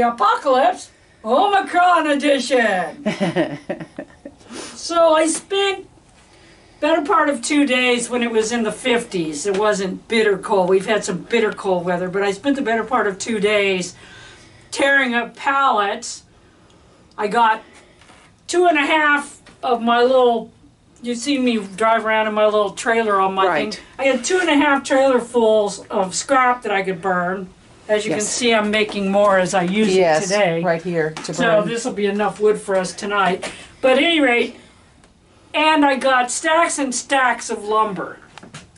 Apocalypse Omicron Edition. so I spent better part of two days when it was in the 50s. It wasn't bitter cold. We've had some bitter cold weather, but I spent the better part of two days tearing up pallets. I got two and a half of my little. You see me drive around in my little trailer on my Right. thing. I had two and a half trailer fulls of scrap that I could burn. As you can Yes. see, I'm making more as I use it yes, today. right here to So burn. this will be enough wood for us tonight. But at any rate, and I got stacks and stacks of lumber.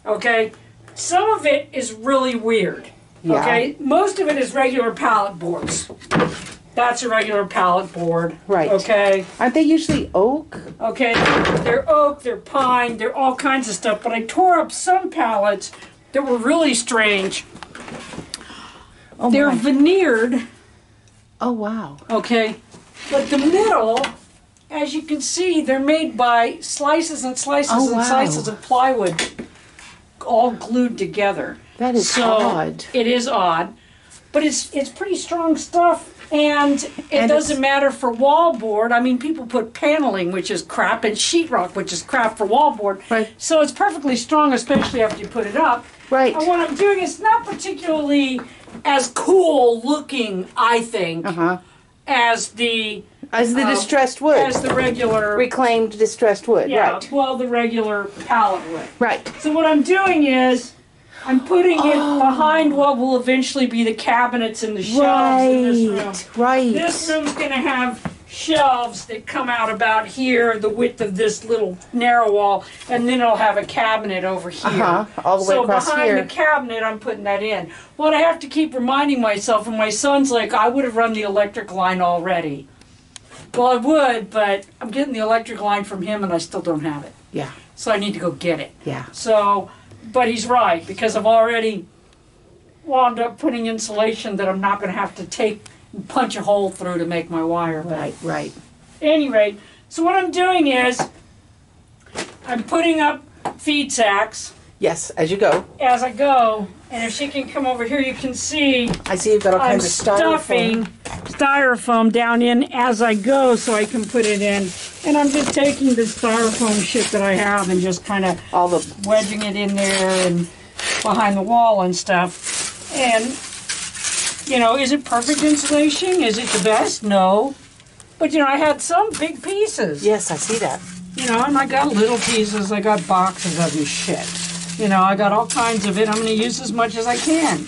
Okay? Some of it is really weird. Yeah. Okay? Most of it is regular pallet boards. That's a regular pallet board. Right. Okay? Aren't they usually oak? Okay, they're oak, they're pine, they're all kinds of stuff, but I tore up some pallets that were really strange. Oh They're my. veneered. Oh wow. Okay, but the middle, as you can see, they're made by slices and slices Oh, and wow. slices of plywood, all glued together. That is so odd. It is odd, but it's it's pretty strong stuff, and it And doesn't matter for wallboard. I mean, people put paneling, which is crap, and sheetrock, which is crap for wallboard. Right. So it's perfectly strong, especially after you put it up. Right. And what I'm doing is not particularly as cool looking, I think, Uh huh. as the As the Uh, distressed wood. as the regular Reclaimed distressed wood. yeah, Right. well the regular pallet wood. Right. So what I'm doing is I'm putting it Oh. behind what will eventually be the cabinets and the shelves in this room. Right. Right. This room's gonna have shelves that come out about here, the width of this little narrow wall, and then it'll have a cabinet over here. Uh-huh, all the way so across behind here. the cabinet, I'm putting that in. What I have to keep reminding myself, and my son's like, I would have run the electric line already. Well, I would, but I'm getting the electric line from him, and I still don't have it. Yeah. So I need to go get it. Yeah. So, but he's right because I've already wound up putting insulation that I'm not going to have to take punch a hole through to make my wire. But Right. Right. Any rate, so what I'm doing is I'm putting up feed sacks Yes. As you go. as I go, and if she can come over here, you can see I see you've got all I'm kinds of stuffing styrofoam. styrofoam down in as I go so I can put it in. And I'm just taking the styrofoam shit that I have and just kind of All the. wedging it in there and behind the wall and stuff. And, you know, is it perfect insulation? Is it the best? No. But, you know, I had some big pieces. Yes, I see that. You know, and I got little pieces. I got boxes of this shit. You know, I got all kinds of it. I'm going to use as much as I can.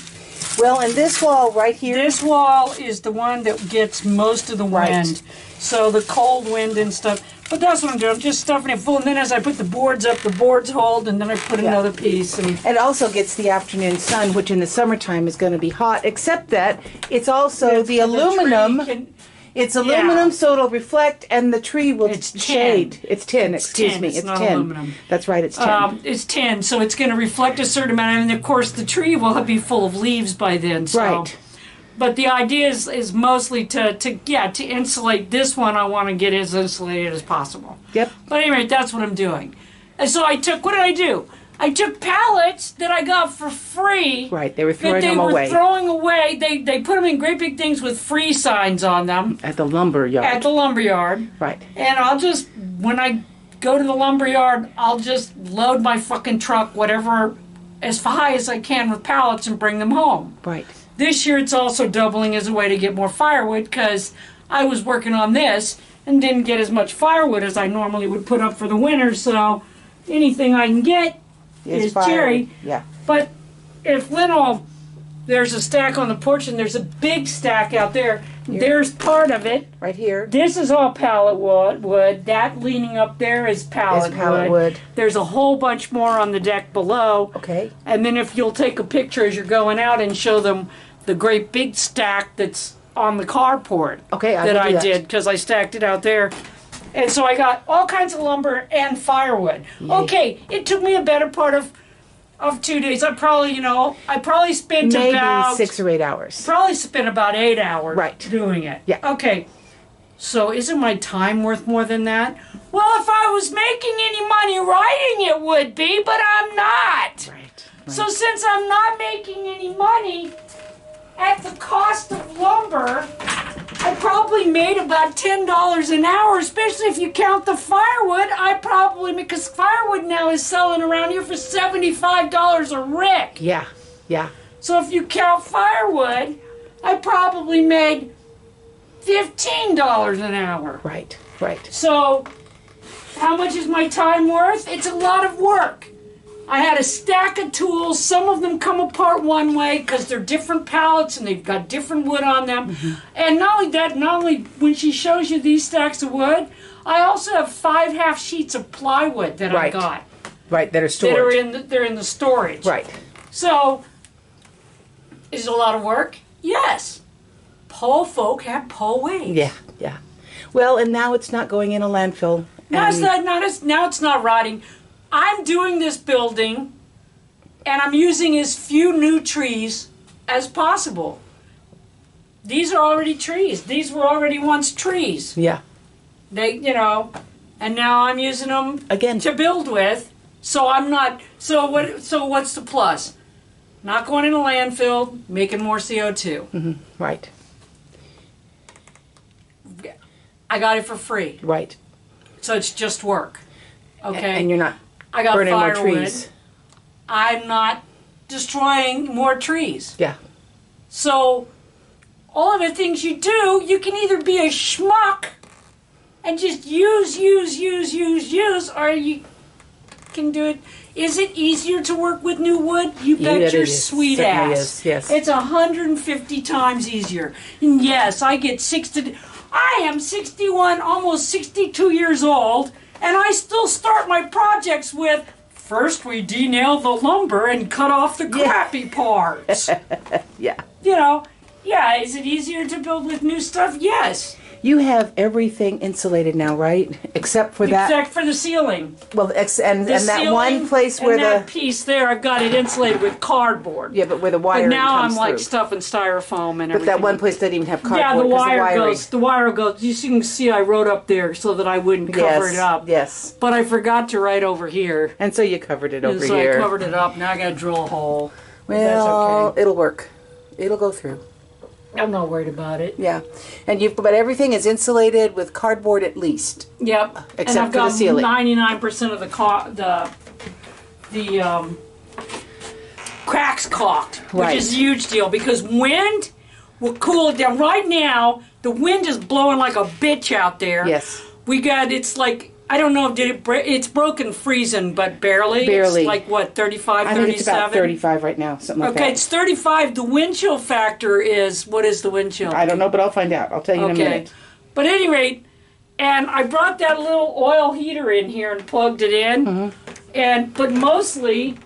Well, and this wall right here. This wall is the one that gets most of the wind. Right. So the cold wind and stuff. But that's what I'm doing. I'm just stuffing it full. And then as I put the boards up, the boards hold. And then I put Yeah. another piece. And It also gets the afternoon sun, which in the summertime is going to be hot. Except that it's also the, aluminum. can- it's aluminum, so it'll reflect, and the tree will It's tin. shade. It's tin. excuse tin, me. it's It's, not tin. aluminum. That's right. It's tin. Um, it's tin, so it's going to reflect a certain amount, and of course the tree will be full of leaves by then. So. right. But the idea is, is mostly to, to yeah to insulate this one. I want to get as insulated as possible. Yep. But anyway, that's what I'm doing. And so I took what did I do? I took pallets that I got for free. Right. They were That throwing they them were away throwing away. They they put them in great big things with free signs on them at the lumber yard. at the lumber yard. right. And I'll just, when I go to the lumber yard, I'll just load my fucking truck, whatever, as high as I can with pallets and bring them home. Right. This year it's also doubling as a way to get more firewood because I was working on this and didn't get as much firewood as I normally would put up for the winter, so anything I can get It's is cherry. Yeah. But if Lynn all there's a stack on the porch and there's a big stack out there, there's part of it. Right here. This is all pallet wood. wood. That leaning up there is pallet, Is pallet wood. wood. There's a whole bunch more on the deck below. Okay. And then if you'll take a picture as you're going out and show them the great big stack that's on the carport Okay. I that I that. did because I stacked it out there. And so I got all kinds of lumber and firewood. Okay, it took me a better part of of two days. I probably, you know, I probably spent Maybe about six or eight hours. probably spent about eight hours Right. doing it. Yeah. Okay. So isn't my time worth more than that? Well, if I was making any money writing, it would be, but I'm not. Right. So since I'm not making any money at the cost of lumber, I probably made about ten dollars an hour, especially if you count the firewood. I probably because firewood now is selling around here for seventy-five dollars a rick. Yeah, yeah. So if you count firewood, I probably made fifteen dollars an hour. Right, right. So, how much is my time worth? It's a lot of work. I had a stack of tools. Some of them come apart one way because they're different pallets and they've got different wood on them. Mm-hmm. And not only that, not only when she shows you these stacks of wood, I also have five half sheets of plywood that I got Right, that are stored. that are in the, they're in the storage. right. So, is it a lot of work? Yes. Po folk have po ways. Yeah, yeah. Well, and now it's not going in a landfill. Now it's not, not as, now it's not rotting. I'm doing this building, and I'm using as few new trees as possible. These are already trees. These were already once trees. Yeah, They, you know, and now I'm using them again. to build with. So I'm not. So what? So what's the plus? Not going in a landfill, making more CO2. Mm-hmm. Right, I got it for free, right. so it's just work. Okay. And you're not I got burning more trees. I'm not destroying more trees. Yeah, So, all of the things you do, you can either be a schmuck and just use, use, use, use, use, or you can do it. Is it easier to work with new wood? You bet it your sweet Certainly ass. is, yes. It's 150 times easier. And yes, I get 60. I am 61, almost 62 years old, and I still start my projects with first we denail the lumber and cut off the crappy parts. yeah. you know, yeah, is it easier to build with new stuff? Yes. You have everything insulated now, right? Except for that. Except for the ceiling. Well, ex- and The and that ceiling one place and where that the piece there, I've got it insulated with cardboard. yeah, but where the but now I'm comes like through. stuffing styrofoam and everything. But that one place doesn't even have cardboard Yeah, the 'cause wire wiring. goes. The wire goes. You can see I wrote up there so that I wouldn't cover yes, it up. Yes. But I forgot to write over here. And so you covered it over so here. I covered it up. Now I got to drill a hole. But well, that's okay. it'll work. It'll go through. I'm not worried about it. Yeah, and you've but everything is insulated with cardboard at least. Yep. Except and I've for the got ceiling. 99% of the the the um, cracks caulked, which Right. is a huge deal because wind will cool it down. Right now, the wind is blowing like a bitch out there. Yes. We got it's like I don't know did it bre- it's broken freezing but barely. Barely. It's like what 35 I think 37. it's about thirty-five right now, something like Okay, that. it's 35. The wind chill factor is what is the wind chill? I don't know, but I'll find out. I'll tell you in a Okay. minute. But at any rate, and I brought that little oil heater in here and plugged it in. Mm-hmm. And but mostly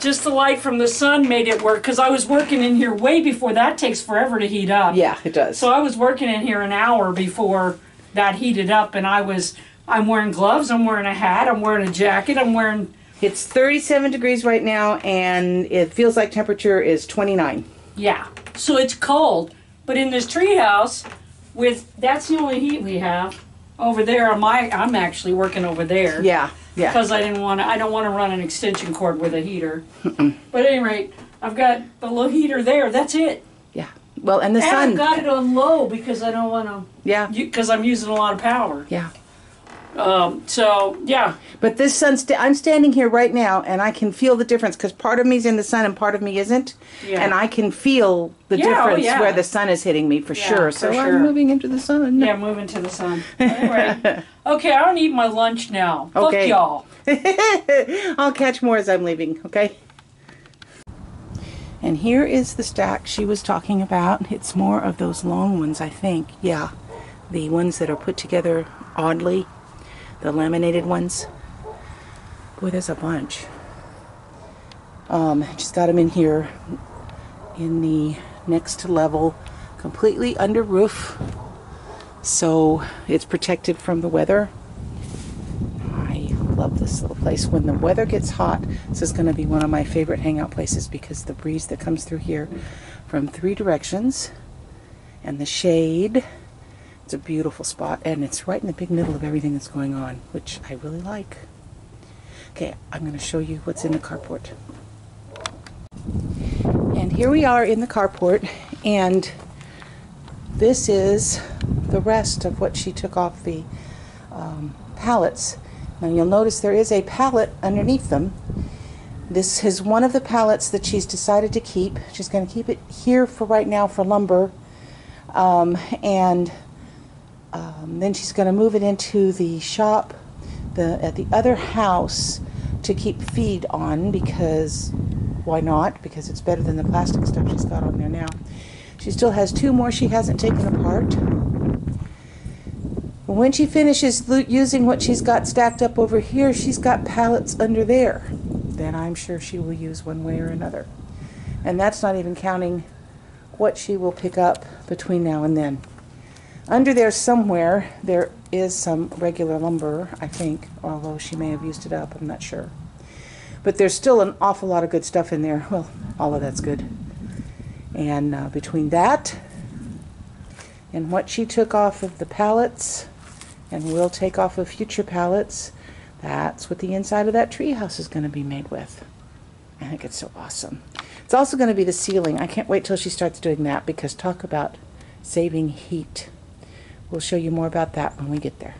just the light from the sun made it work because I was working in here way before that takes forever to heat up. Yeah, it does. So I was working in here an hour before that heated up and I was I'm wearing gloves, I'm wearing a hat, I'm wearing a jacket, I'm wearing It's 37 degrees right now, and it feels like temperature is 29. yeah. So it's cold. But in this treehouse with that's the only heat we have. Over there, my I'm actually working over there. Yeah, yeah. because I didn't want to. I don't want to run an extension cord with a heater. But at any rate, I've got the little heater there. That's it. Yeah. Well, and the And sun. I've got it on low because I don't want to. yeah, Because I'm using a lot of power. yeah. Um, so yeah, But this sun, sta I'm standing here right now, and I can feel the difference because part of me's in the sun and part of me isn't, Yeah. and I can feel the Yeah, oh, difference yeah. where the sun is hitting me for sure. for So sure. I'm moving into the sun. yeah, moving to the sun. Anyway, okay, I don't eat my lunch now. Okay. Fuck y'all. I'll catch more as I'm leaving, okay? And here is the stack she was talking about. It's more of those long ones, I think. Yeah. The ones that are put together oddly. The laminated ones. Boy, there's a bunch. Um, just got them in here in the next level, completely under roof. So it's protected from the weather. I love this little place. When the weather gets hot, this is going to be one of my favorite hangout places because the breeze that comes through here from three directions and the shade. It's a beautiful spot and it's right in the big middle of everything that's going on, which I really like. Okay, I'm going to show you what's in the carport. And here we are in the carport and this is the rest of what she took off the um, pallets. Now you'll notice there is a pallet underneath them. This is one of the pallets that she's decided to keep. She's going to keep it here for right now for lumber. Um, and um, then she's going to move it into the shop the, at the other house to keep feed on because why not? Because it's better than the plastic stuff she's got on there now. She still has two more she hasn't taken apart. When she finishes using what she's got stacked up over here, she's got pallets under there that I'm sure she will use one way or another. And that's not even counting what she will pick up between now and then. Under there somewhere, there is some regular lumber, I think, although she may have used it up, I'm not sure. But there's still an awful lot of good stuff in there. Well, all of that's good. And uh, between that and what she took off of the pallets and will take off of future pallets, that's what the inside of that treehouse is going to be made with. I think it's so awesome. It's also going to be the ceiling. I can't wait till she starts doing that because talk about saving heat. We'll show you more about that when we get there.